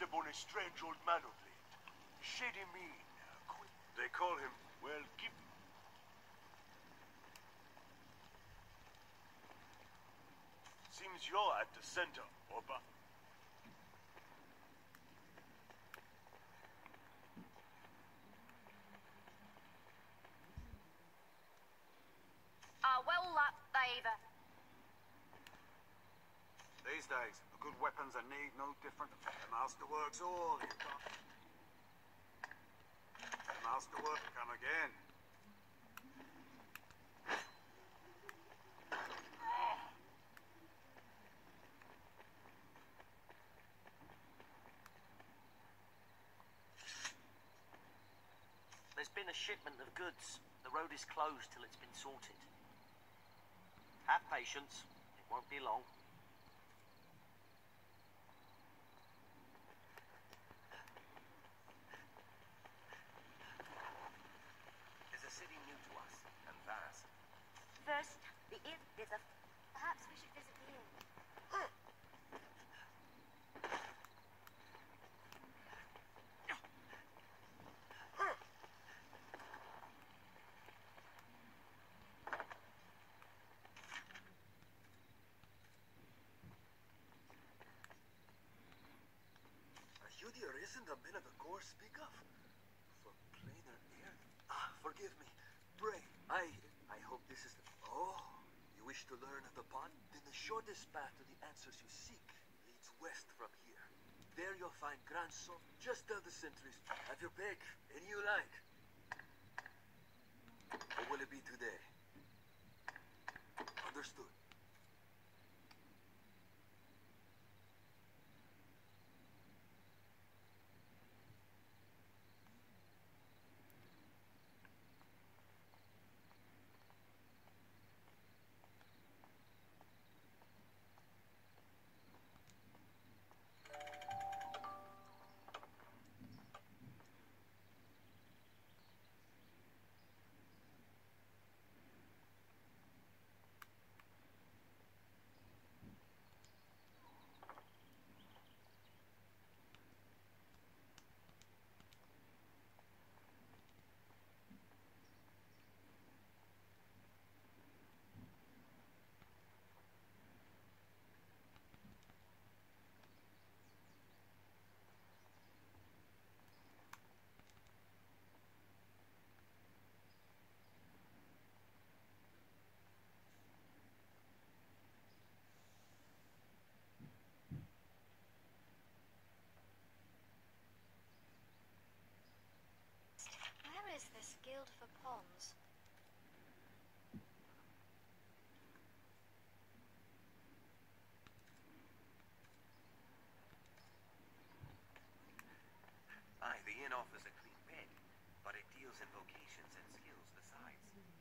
upon a strange old man of late. Shady mean. They call him, well, Gib... Seems you're at the center, Oba. Ah, well up, Daver. A good weapon's a need no different. The masterwork's all you got. The masterwork come again. There's been a shipment of goods. The road is closed till it's been sorted. Have patience. It won't be long. There's a city new to us, and vast. First, the inn is a... Perhaps we should visit the inn. Are the men of the core speak of? For plainer air? Ah, forgive me. Pray, I... I hope this is the... Oh, you wish to learn of the pawn? Then the shortest path to the answers you seek leads west from here. There you'll find Gran Soren. Just tell the sentries. Have your pick. Any you like. What will it be today? Understood. Guild for pawns? Aye, the inn offers a clean bed, but it deals in vocations and skills besides.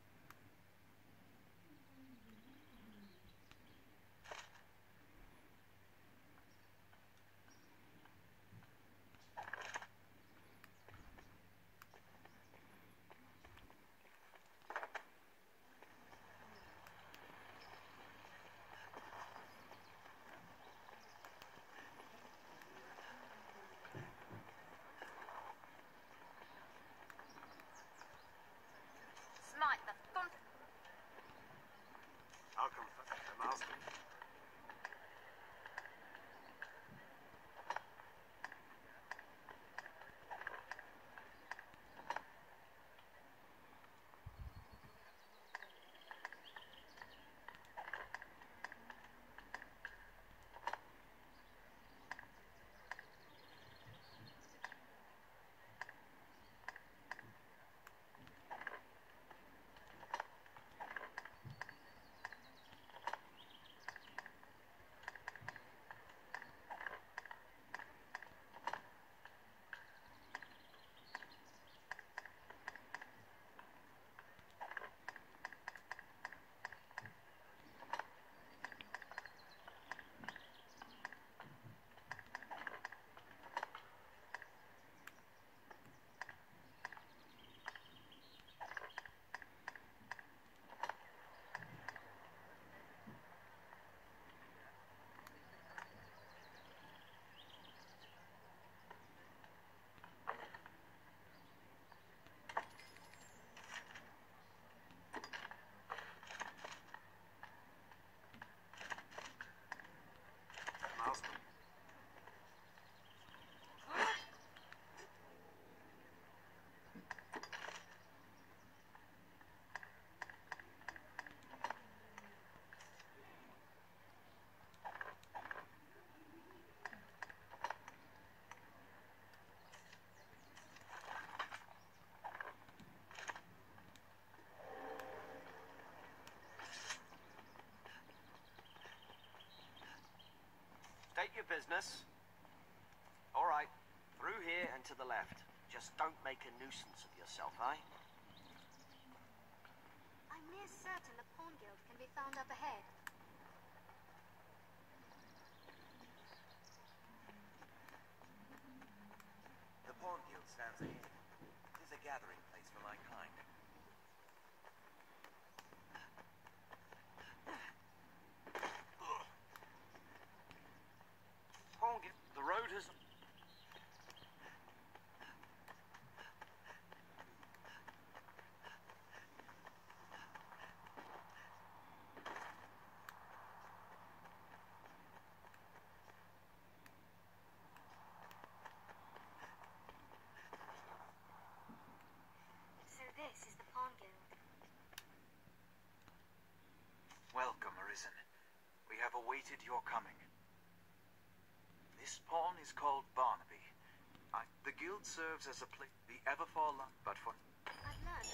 Your business. All right, through here and to the left. Just don't make a nuisance of yourself, eh? I'm near certain the Pawn Guild can be found up ahead. The Pawn Guild stands ahead. It is a gathering place for my kind. Pawn Guild. The road has. So this is the Pawn Guild. Welcome, Arisen. We have awaited your coming. This pawn is called Barnaby. I, the guild serves as a place, the Everfall, but for I've learned.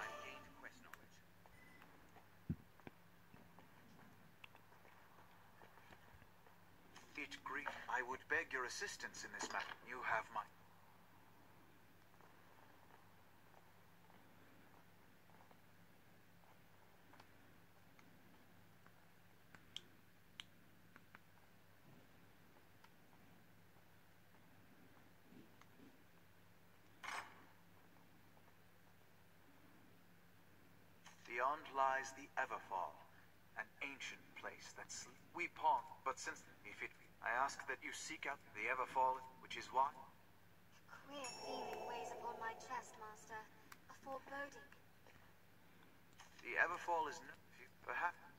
I've gained quest knowledge. it grief. I would beg your assistance in this matter. You have my. Beyond lies the Everfall, an ancient place that. We pawn, but since if it, I ask that you seek out the Everfall, which is why. Queer feeling weighs upon my chest, Master. A foreboding. The Everfall is no, perhaps.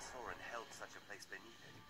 Soren held such a place beneath it.